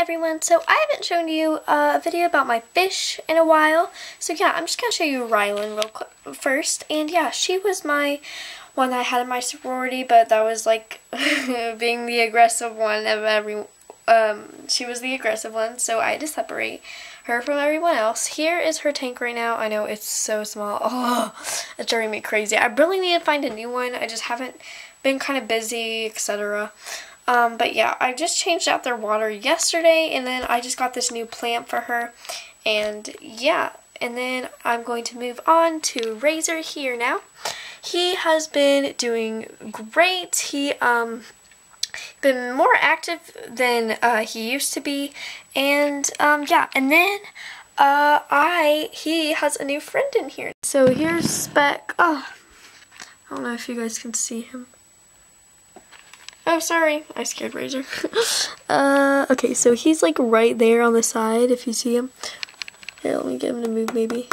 everyone, so I haven't shown you a video about my fish in a while, so yeah, I'm just going to show you Rylan real quick first, and yeah, she was my one I had in my sorority, but that was like being the aggressive one of every, um, she was the aggressive one, so I had to separate her from everyone else. Here is her tank right now. I know it's so small. Oh, it's driving me crazy. I really need to find a new one. I just haven't been kind of busy, etc. Um, but yeah, I just changed out their water yesterday and then I just got this new plant for her. And yeah, and then I'm going to move on to Razor here now. He has been doing great. He um been more active than uh, he used to be. And um, yeah, and then uh, I he has a new friend in here. So here's Speck. Oh, I don't know if you guys can see him. Oh, sorry. I scared Razor. uh, okay, so he's like right there on the side if you see him. Here, let me get him to move maybe.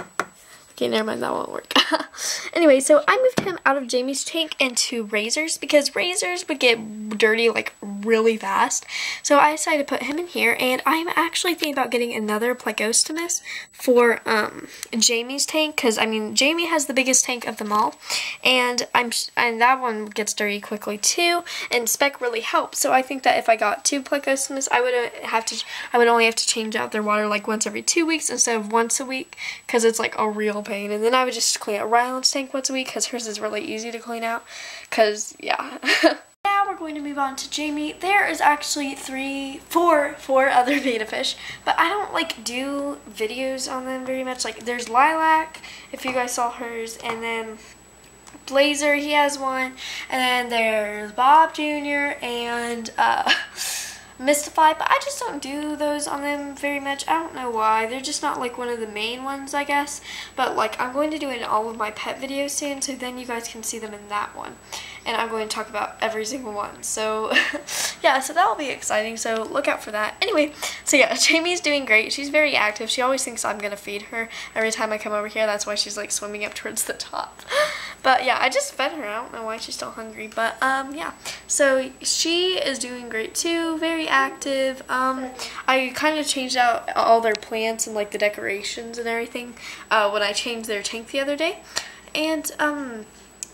Okay, never mind, that won't work. anyway, so I moved him out of Jamie's tank into Razor's because Razor's would get dirty like really fast. So I decided to put him in here and I'm actually thinking about getting another Plecostomus for um, Jamie's tank because I mean Jamie has the biggest tank of them all and I'm and that one gets dirty quickly too and Speck really helps. So I think that if I got two Plecostomus I would have to I would only have to change out their water like once every two weeks instead of once a week because it's like a real pain. And then I would just clean out Rylan's tank once a week because hers is really easy to clean out. Because, yeah. now we're going to move on to Jamie. There is actually three, four, four other betta fish, but I don't like do videos on them very much. Like there's Lilac, if you guys saw hers, and then Blazer, he has one, and then there's Bob Jr. and uh, Mystify, but I just don't do those on them very much. I don't know why. They're just not like one of the main ones, I guess. But like I'm going to do it in all of my pet videos soon, so then you guys can see them in that one. And I'm going to talk about every single one. So yeah, so that'll be exciting. So look out for that. Anyway, so yeah, Jamie's doing great. She's very active. She always thinks I'm going to feed her every time I come over here. That's why she's like swimming up towards the top. But yeah, I just fed her. I don't know why she's still hungry. But um, yeah, so she is doing great too. Very active. Um, I kind of changed out all their plants and like the decorations and everything uh, when I changed their tank the other day. And um,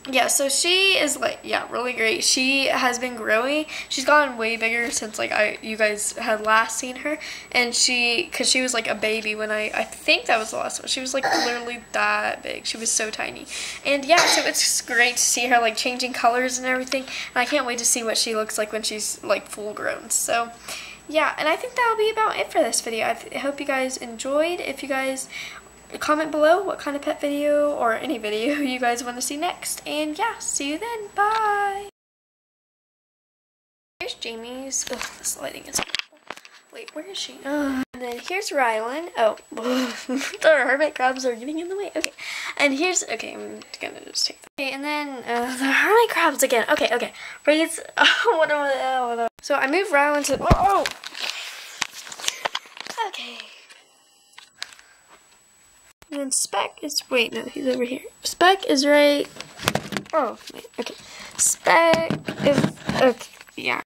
yeah, so she is like, yeah, really great. She has been growing. She's gotten way bigger since like I, you guys had last seen her. And she, cause she was like a baby when I, I think that was the last one. She was like literally that big. She was so tiny. And yeah, so it's great to see her like changing colors and everything. And I can't wait to see what she looks like when she's like full grown. So yeah, and I think that'll be about it for this video. I hope you guys enjoyed. If you guys comment below what kind of pet video or any video you guys want to see next. And yeah, see you then. Bye! Here's Jamie's. Ugh, this lighting is Wait, where is she? Uh, and then here's Rylan. Oh, the hermit crabs are getting in the way. Okay. And here's, okay, I'm gonna just take that. Okay, and then uh, the hermit crabs again. Okay, okay. Braids. Oh, what am I, oh, what am I, So I move Rylan to, oh, oh. Okay. And then Speck is, wait, no, he's over here. Speck is right, oh, wait, okay. Speck is, okay, yeah.